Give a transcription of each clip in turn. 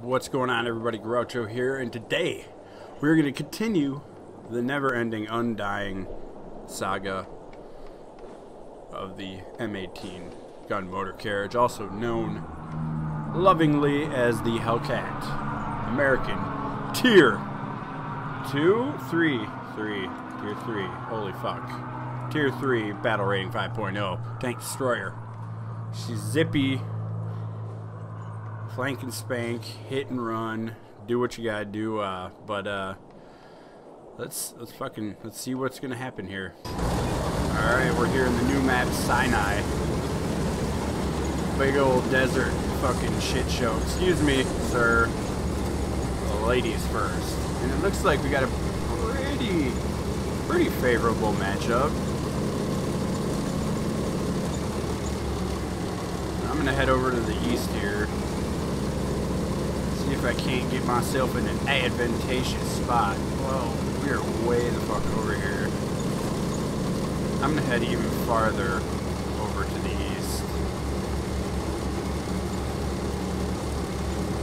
What's going on, everybody? Groucho here, and today we're going to continue the never ending, undying saga of the M18 gun motor carriage, also known lovingly as the Hellcat. American Tier 2, 3, 3, Tier 3, holy fuck. Tier 3, battle rating 5.0, tank destroyer. She's zippy, flank and spank, hit and run, do what you gotta do. Uh, but uh, let's let's fucking let's see what's gonna happen here. All right, we're here in the new map Sinai. Big old desert fucking shit show. Excuse me, sir. Ladies first. And it looks like we got a pretty pretty favorable matchup. I'm gonna head over to the east here see if I can't get myself in an advantageous spot. Well, we are way the fuck over here. I'm gonna head even farther over to the east.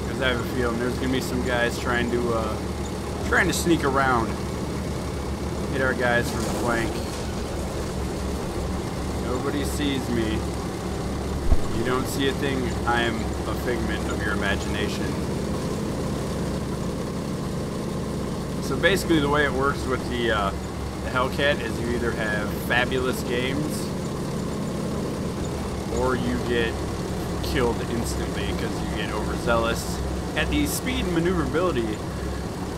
Because I have a feeling there's gonna be some guys trying to, uh, trying to sneak around. Hit our guys from the flank. Nobody sees me. You don't see a thing, I am a figment of your imagination. So basically the way it works with the, uh, the Hellcat is you either have fabulous games or you get killed instantly because you get overzealous at the speed and maneuverability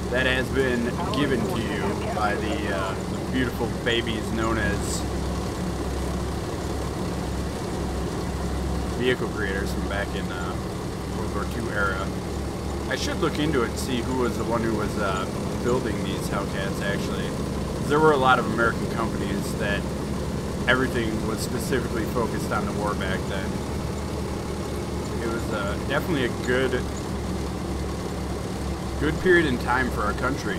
that has been given to you by the, uh, the beautiful babies known as vehicle creators from back in uh, World War II era. I should look into it and see who was the one who was uh, building these Hellcats actually. There were a lot of American companies that everything was specifically focused on the war back then. It was uh, definitely a good, good period in time for our country.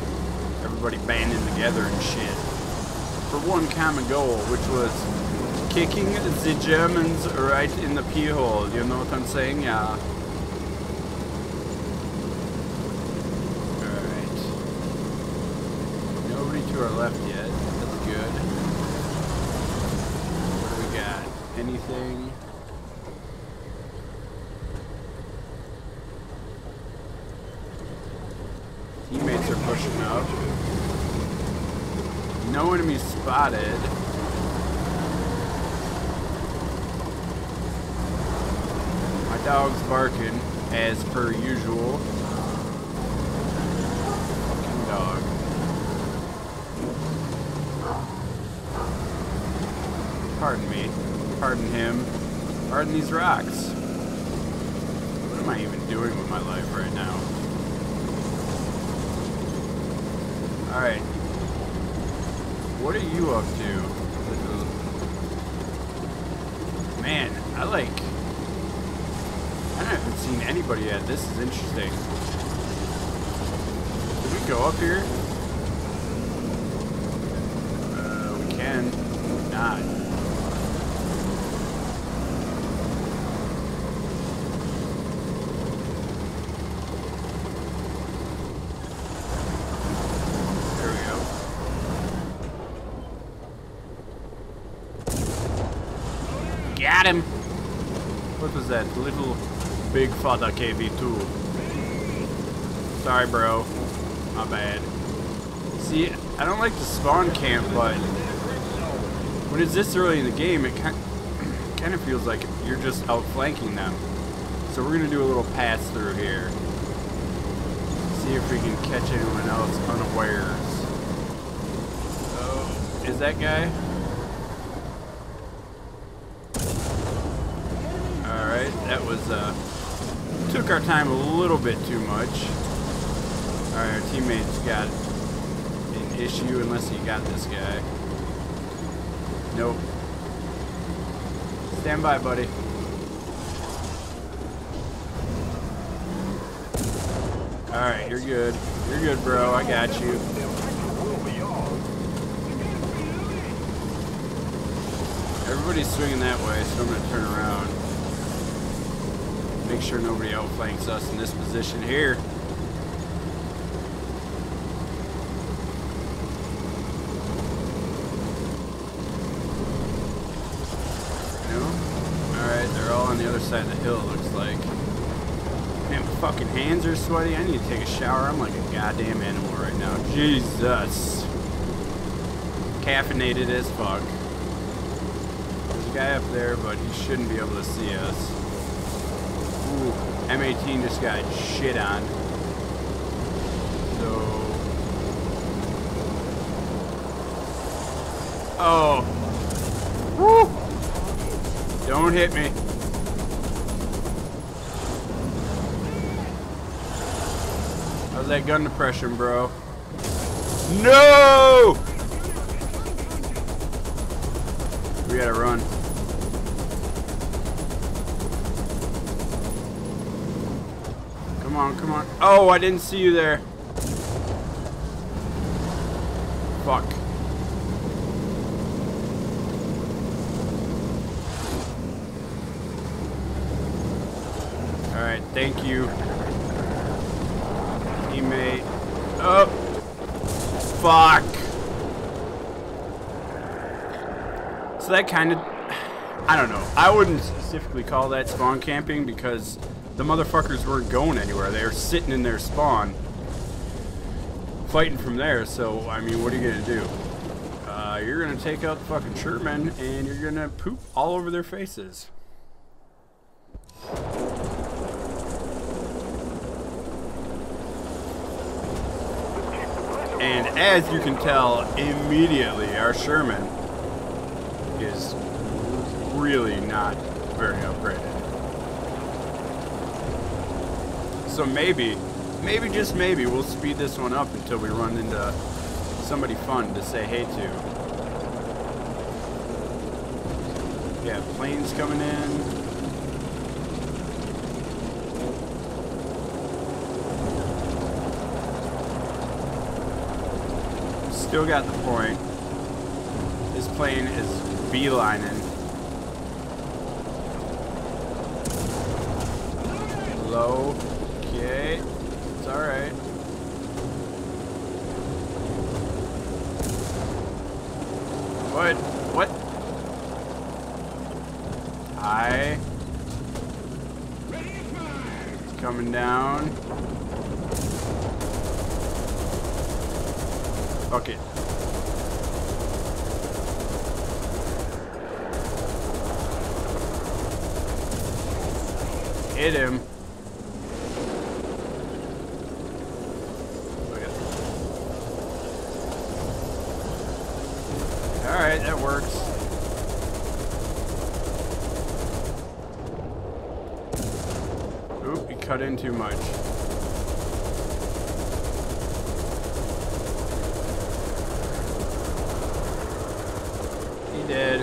Everybody banding together and shit for one common goal, which was kicking the Germans right in the pee hole. You know what I'm saying? Yeah. to our left yet. That's good. What do we got? Anything? Teammates are pushing up. No enemies spotted. My dog's barking, as per usual. Fucking dog. Pardon me. Pardon him. Pardon these rocks. What am I even doing with my life right now? Alright. What are you up to? Man, I like... I haven't seen anybody yet. This is interesting. Can we go up here? Uh, we can. Not. Got him! What was that? Little Big Fada KV2. Sorry, bro. My bad. See, I don't like the spawn camp, but when it's this early in the game, it kind kind of feels like you're just outflanking them. So we're gonna do a little pass through here. See if we can catch anyone else unawares. Oh, is that guy? Alright, that was, uh, took our time a little bit too much. Alright, our teammates got an issue unless you got this guy. Nope. Stand by, buddy. Alright, you're good. You're good, bro. I got you. Everybody's swinging that way, so I'm gonna turn around. Make sure nobody outflanks us in this position here. No? Alright, they're all on the other side of the hill, looks like. Man, my fucking hands are sweaty. I need to take a shower. I'm like a goddamn animal right now. Jesus. Caffeinated as fuck. There's a guy up there, but he shouldn't be able to see us. Ooh, M18 just got shit on. So... Oh. Woo! Don't hit me. How's that gun depression, bro? No! We gotta run. Come on. Oh, I didn't see you there. Fuck. Alright, thank you. Teammate. Oh! Fuck! So that kind of... I don't know. I wouldn't specifically call that spawn camping because the motherfuckers weren't going anywhere. They were sitting in their spawn, fighting from there. So, I mean, what are you going to do? Uh, you're going to take out the fucking Sherman and you're going to poop all over their faces. And as you can tell immediately, our Sherman is really not very upgraded. So maybe, maybe just maybe, we'll speed this one up until we run into somebody fun to say hey to. Yeah, planes coming in. Still got the point. This plane is beelining. Low. Okay. It's alright. What? What? Hi. Coming down. Fuck it. Hit him. Alright, that works. Oop, he cut in too much. He did.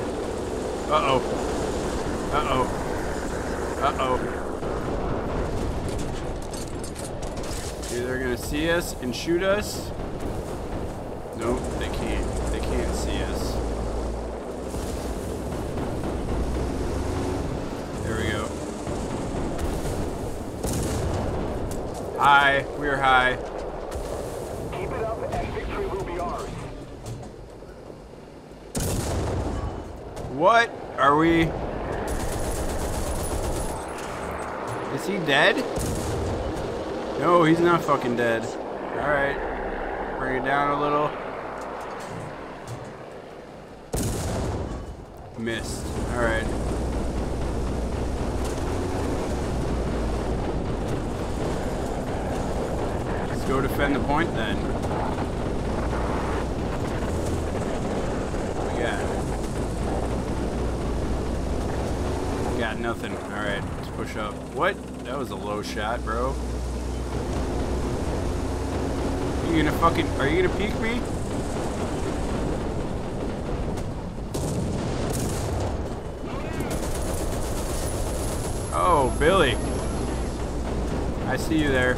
Uh-oh. Uh-oh. Uh-oh. They're gonna see us and shoot us. Nope, they can't. They can't see us. There we go. High. Keep it up and victory will be ours. What are we? Is he dead? No, he's not fucking dead. Alright. Bring it down a little. Missed. Alright. Let's go defend the point then. We got? Got nothing. Alright, let's push up. What? That was a low shot, bro. You gonna fucking... Are you gonna peek me? Oh, Billy. I see you there.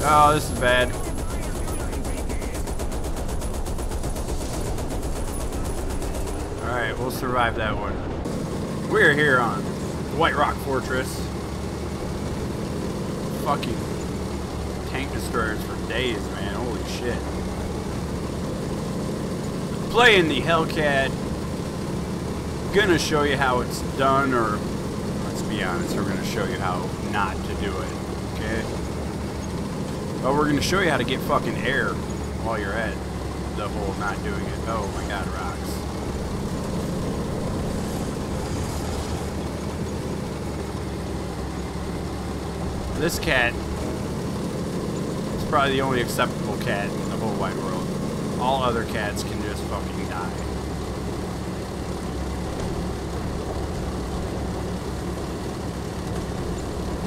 Oh, this is bad. Alright, we'll survive that one. We're here on White Rock Fortress. Fucking tank destroyers for days, man. Holy shit. Playing the Hellcat. Gonna show you how it's done, or let's be honest, we're gonna show you how not to do it. Okay? But we're gonna show you how to get fucking air while you're at the whole not doing it. Oh my god, rocks. This cat is probably the only acceptable cat in the whole wide world. All other cats can just fucking die.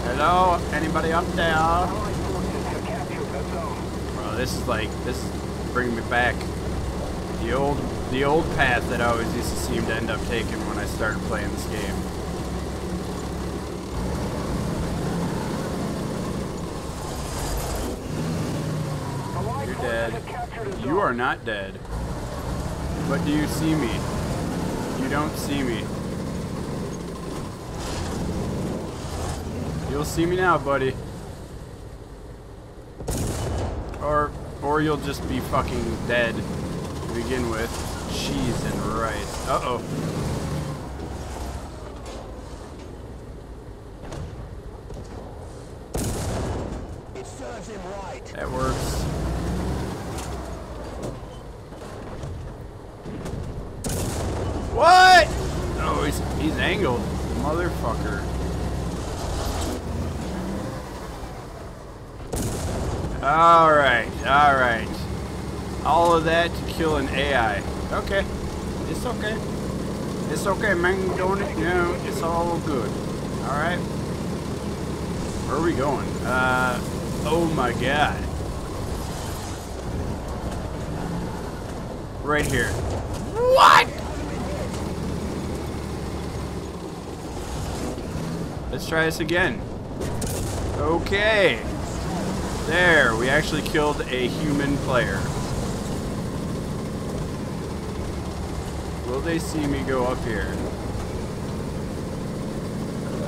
Hello? Anybody up there? Oh, Allied forces have captured that zone. Bro, this is like this is bringing me back. The old the old path that I always used to seem to end up taking when I started playing this game. You're dead. You are not dead. But do you see me? You don't see me. You'll see me now, buddy. Or or you'll just be fucking dead to begin with. Cheese and rice. Uh-oh. It serves him right. That works. What? Oh, he's he's angled, motherfucker. All right, all right. All of that to kill an AI. Okay, it's okay. It's okay, man. Doing it, know, it's all good. All right. Where are we going? Uh, oh my god. Right here. What? Let's try this again. Okay. There, we actually killed a human player. Will they see me go up here?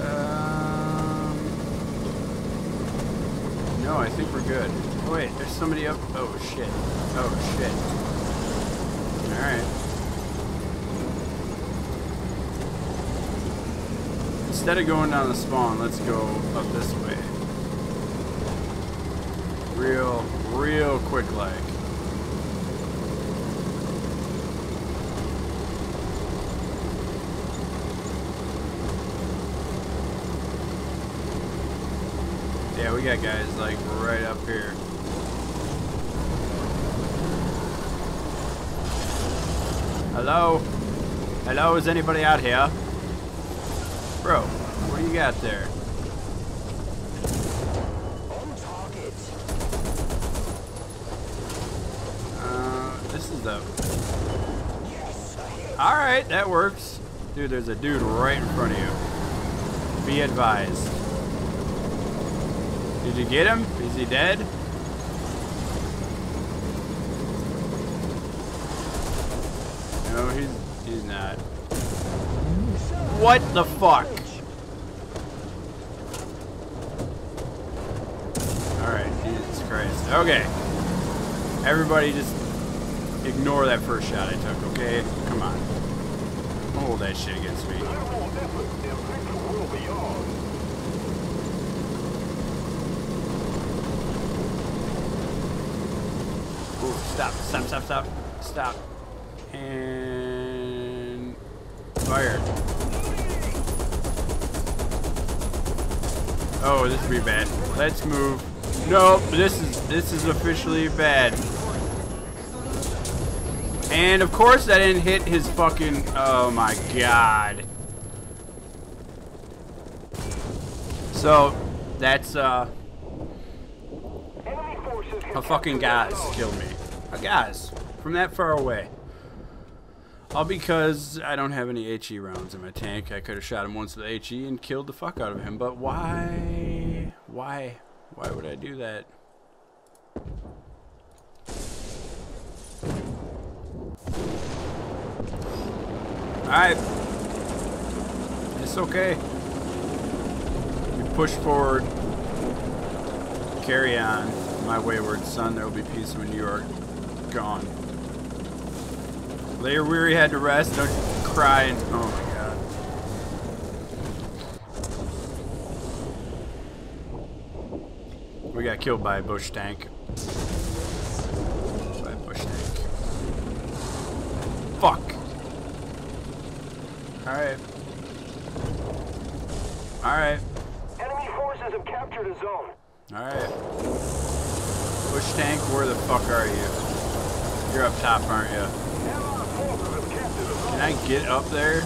Um, no, I think we're good. Oh, wait, there's somebody up. Oh, shit. Oh, shit. Alright. Instead of going down the spawn, let's go up this way. Real, real quick like. Yeah, we got guys like right up here. Hello? Hello, is anybody out here? Bro, what do you got there? On target. A hit. Alright, that works. Dude, there's a dude right in front of you. Be advised. Did you get him? Is he dead? No, he's he's not. What the fuck? Alright, Jesus Christ. Okay. Everybody just ignore that first shot I took, okay? Come on. Hold that shit against me. Ooh, stop, stop, stop, stop, stop. And fire. Oh, this would be bad. Let's move. Nope, this is this is officially bad. And of course that didn't hit his fucking oh my god. So that's uh a fucking zone. killed me. A gas from that far away. All because I don't have any HE rounds in my tank. I could have shot him once with HE and killed the fuck out of him. But why? Why? Why would I do that? Alright. It's okay. You push forward. Carry on, my wayward son. There will be peace when you are gone. Lay your weary head to rest. Don't cry. And, oh my god. We got killed by a bush tank. By a bush tank. Fuck. Alright. Alright. Enemy forces captured zone. Alright. Bush tank, where the fuck are you? You're up top, aren't you? Can. I get up there?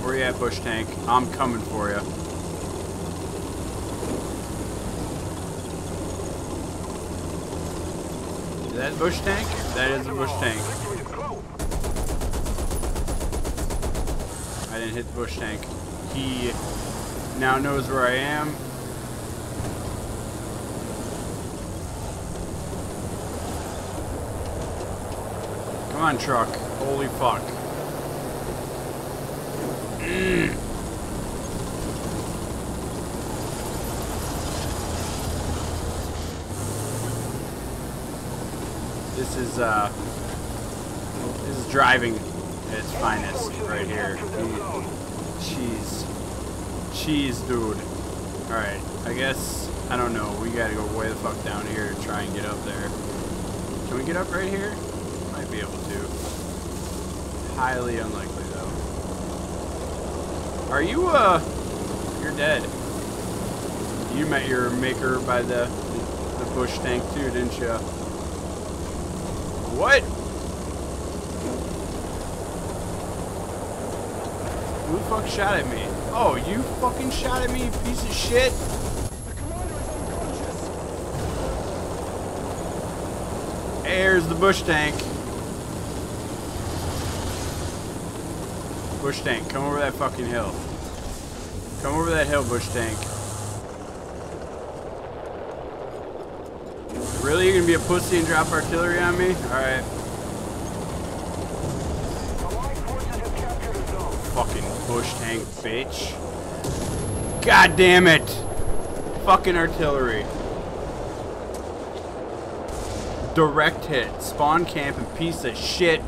Where you at, Bush Tank? I'm coming for you. Is that Bush Tank? That is a Bush Tank. Victory is close. Didn't hit the Bush Tank. He now knows where I am. Come on, truck. Holy fuck. Mm. This is, uh, this is driving its finest right here. Cheese. Cheese, dude. Alright, I guess, I don't know, we gotta go way the fuck down here to try and get up there. Can we get up right here? Might be able to. Highly unlikely, though. Are you, uh, you're dead. You met your maker by the, the bush tank too, didn't you? What? Who the fuck shot at me? Oh, you fucking shot at me, piece of shit. There's the bush tank. Bush tank, come over that fucking hill. Come over that hill, bush tank. Really? You're gonna be a pussy and drop artillery on me? Alright. Allied forces have captured a zone. Fucking bush tank, bitch. God damn it! Fucking artillery. Direct hit. Spawn camp and piece of shit.